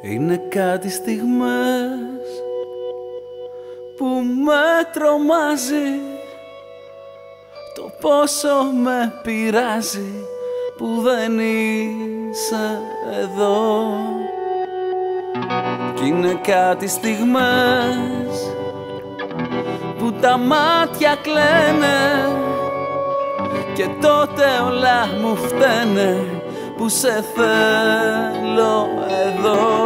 Είναι κάτι στιγμές που με τρομάζει. Το πόσο με πειράζει που δεν είσαι εδώ. Κι είναι κάτι στιγμές που τα μάτια κλαίνε. Και τότε όλα μου φταίνε που σε θέλω εδώ.